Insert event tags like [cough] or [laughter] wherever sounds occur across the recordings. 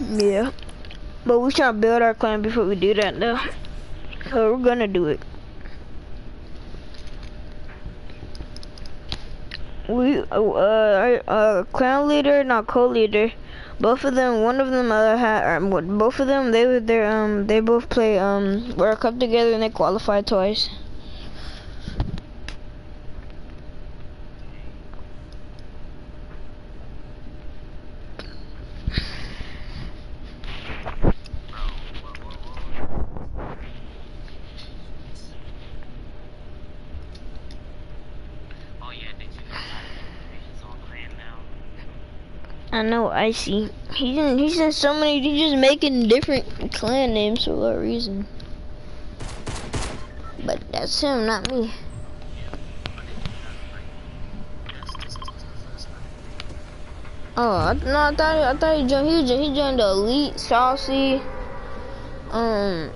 Yeah. But we trying to build our clan before we do that though. So we're gonna do it. We, uh, our, clan leader, not co-leader, both of them, one of them, uh, had, um, both of them, they were there, um, they both play, um, World Cup together and they qualified twice. I know, Icy. He's in, he's in so many, he's just making different clan names for what reason. But that's him, not me. Oh, I, no, I thought I thought he joined. He joined, he joined the elite saucy. Um.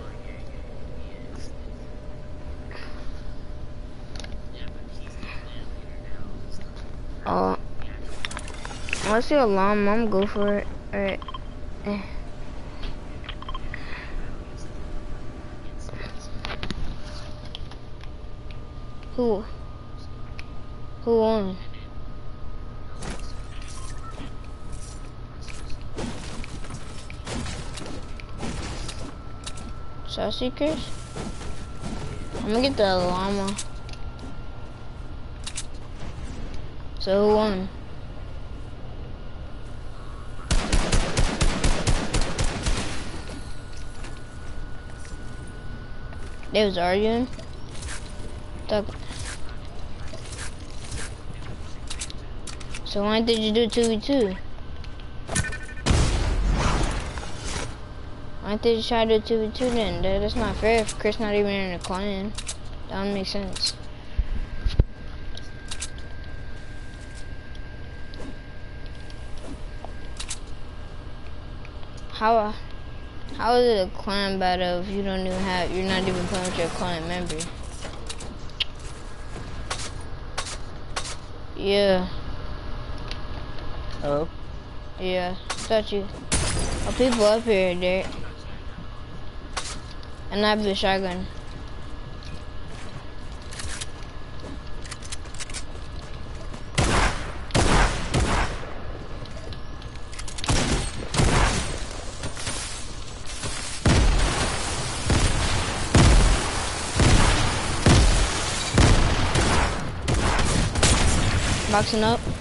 Oh. I see a llama, I'm go for it. Alright. Eh. Who? Who won? Sassy Chris? I'm gonna get the llama. So who won? They was arguing. Talk. So why did you do 2v2? Why did you try to do 2v2 then? That's not fair if Chris not even in the clan. That don't make sense. How uh, how is it a clan battle if you don't even have you're not even playing with your clan member? Yeah. Oh? Yeah. Thought you are people up here, Derek. And I have the shotgun. Boxing up.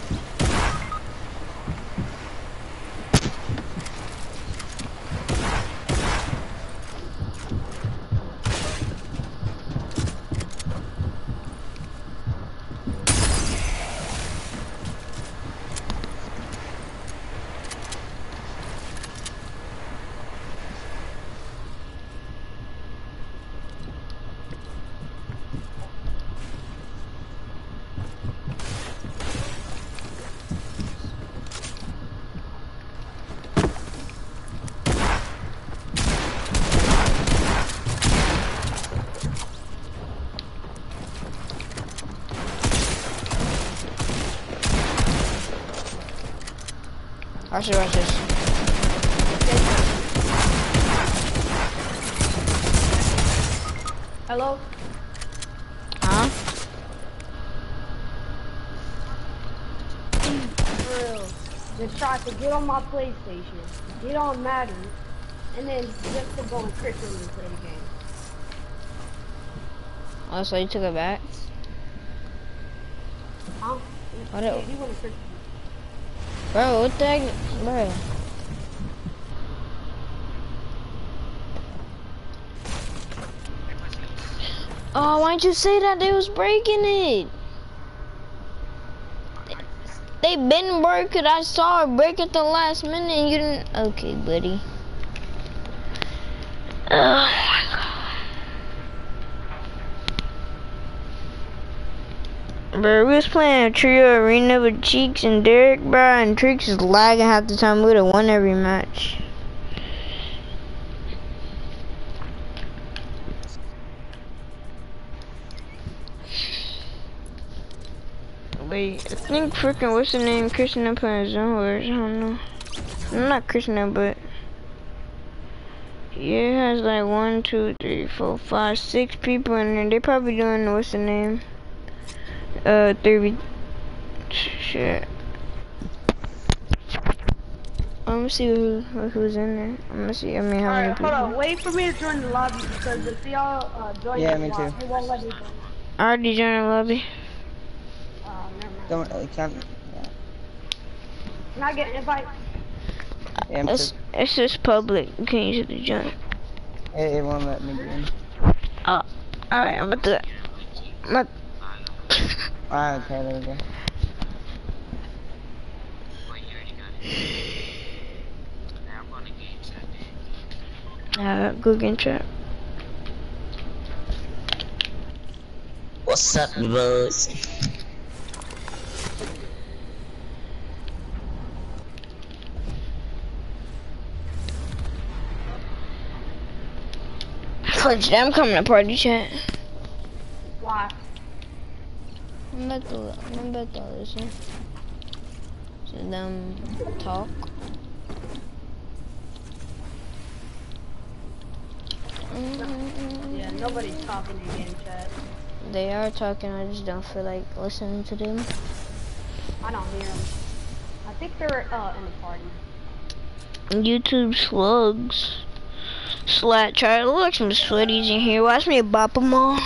Watch this, watch this. Hello? Huh? For real. Just tried to get on my PlayStation, get on Madden, and then just to go and Christian and play the game. Oh, so you took it back? Huh? What Yeah, el- he went to Christian. Bro, what the? Bro. Oh, why'd you say that they was breaking it? They been it. I saw it break at the last minute and you didn't. Okay, buddy. Oh my god. Bro, we was playing a trio arena with Cheeks and Derek, bro, and Cheeks is lagging half the time. We would've won every match. Wait, I think freaking what's the name? Krishna playing Zone Wars. I don't know. I'm Not Krishna, but Yeah, it has like one, two, three, four, five, six people in there. They probably doing what's the name? Uh, three. Shit. I'm gonna see who who's in there. I'm gonna see. I mean, how many Alright, people. hold on. Wait for me to join the lobby because if y'all uh, join Yeah, the me lobby, too. it won't let me join. I already joined the lobby. Uh, never mind. Don't really count. Yeah, Can I get an invite? yeah It's it's just public. You can't use the join. It, it won't let me get in. Oh, alright. I'm gonna do that. I'm gonna- Ah, okay, there we go. Uh, Google chat. What's up, boys? [laughs] Fudge, I'm coming to party chat. Why? I'm about to, I'm about to listen to them talk. Yeah, nobody's talking in game chat. They are talking, I just don't feel like listening to them. I don't hear them. I think they're uh, in the party. YouTube slugs. Slat, try to look some sweaties in here. Watch me bop them all.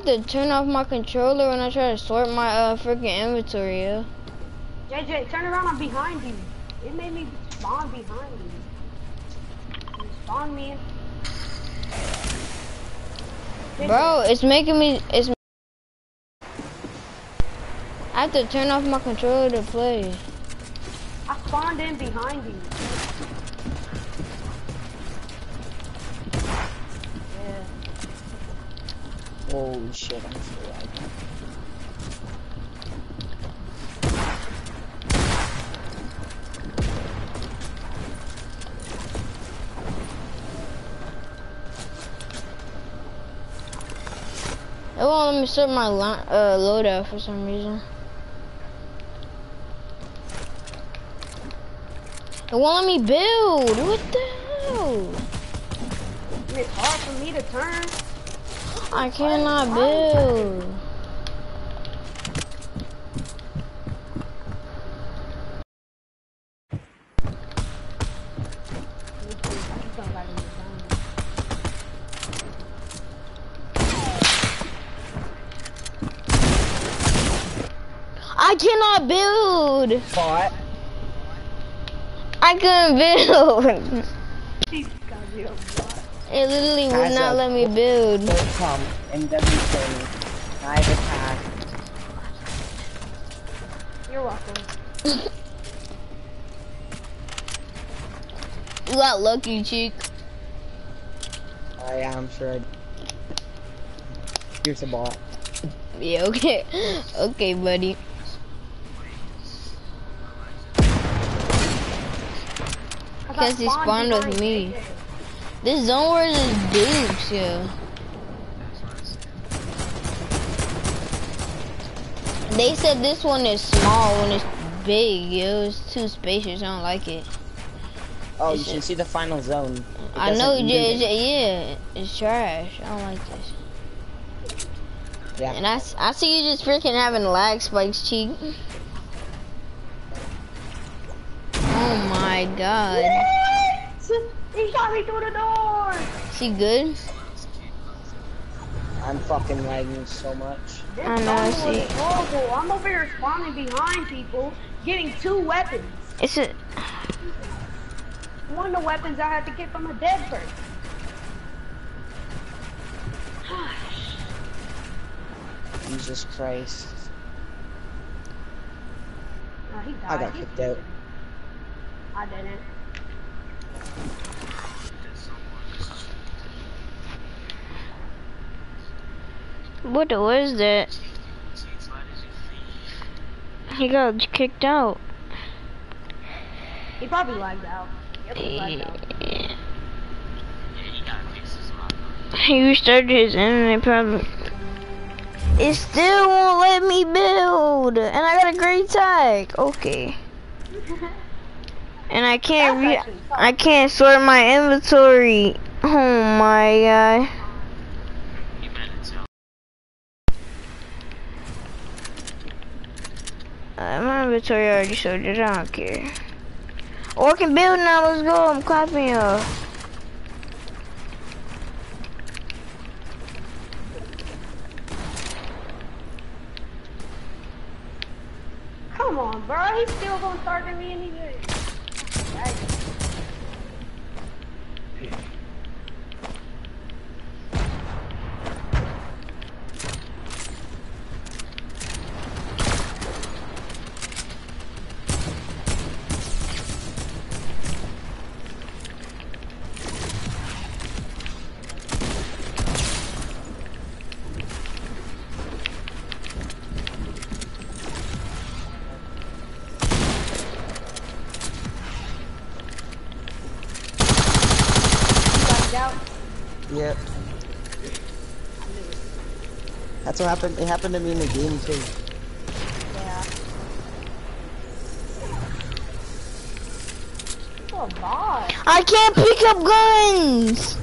Have to turn off my controller when I try to sort my uh freaking inventory. Yeah. JJ, turn around. I'm behind you. It made me spawn behind you. You spawn me. JJ, Bro, it's making me. It's. I have to turn off my controller to play. I spawned in behind you. Holy shit, I'm so lagging. It won't let me sort my uh, loadout for some reason. It won't let me build. What the hell? And it's hard for me to turn. I cannot build. I just don't got any time. I cannot build. Bot. I couldn't build. She's got zero block. It literally would As not let me build. com MWK. Live attack. You're welcome. You got lucky, cheek. Oh I'm sure. I... Here's a bot. Yeah, okay. Okay, buddy. Because he spawned with me. JJ. This zone wars is dukes, yeah. They said this one is small when it's big, yo. It's too spacious. I don't like it. Oh, Is you should see the final zone. It I know, yeah, it's, it. yeah, it's trash. I don't like this. Yeah. And I, I see you just freaking having lag spikes, cheek. Oh my god. He shot me through the door. She good? I'm fucking lagging so much. This I know, I zone see. horrible. I'm over here spawning behind people, getting two weapons. It's a, One of the weapons I had to get from a dead person. Jesus Christ. No, he died. I got kicked out. I didn't. What, the, what is that? He got kicked out. He probably lagged out. Yep, he lagged out. He restarted his internet probably. It still won't let me build, and I got a great tag. Okay. And I can't re. I can't sort my inventory. Oh my god. Uh, my inventory already sorted. I don't care. Oh, I build now. Let's go. I'm clapping you. Come on, bro. He's still gonna start me anyway. Yikes. Out. Yep. That's what happened. It happened to me in the game too. Yeah. Oh, boss. I can't pick up guns.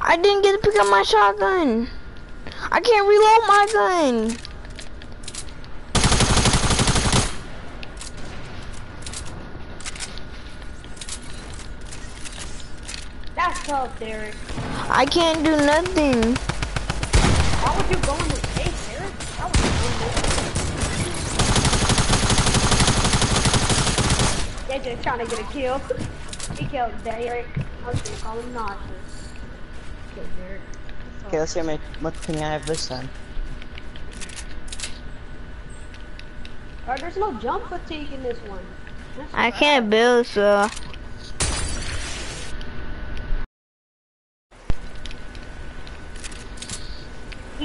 [laughs] I didn't get to pick up my shotgun. I can't reload my gun. That's tough, Derek. I can't do nothing. Why would you go in the face, Derek? That was dumb. They're just trying to get a kill. [laughs] He killed Derek. I was gonna call him nauseous. Killed Derek. Okay, let's see how much, much can I have this time. Alright, there's no jump fatigue in this one. That's I bad. can't build, so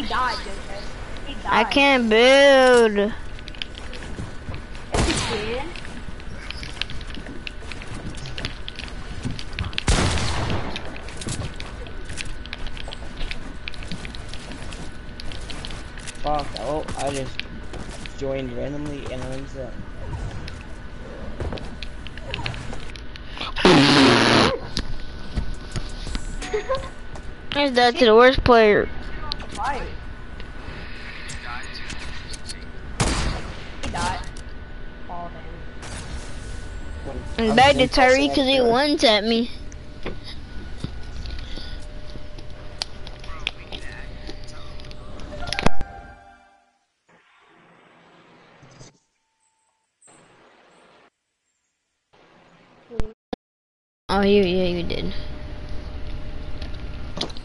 died, Joseph. He died. I can't build. Yes, he can. Fuck. Oh, I just joined randomly and I'm in zone. Is that to the worst player? Fight. He died. Fall And back to Tyreek because he one at me. Oh, you, yeah, you did.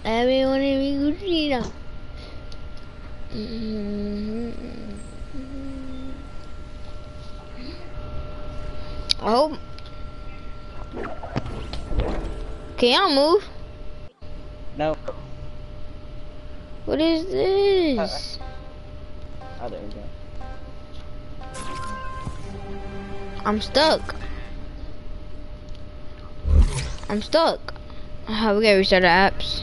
Everyone in me Gucci I hope. Can y'all move? No. What is this? Oh, there we go. I'm stuck. I'm stuck. Uh, we gotta restart the apps.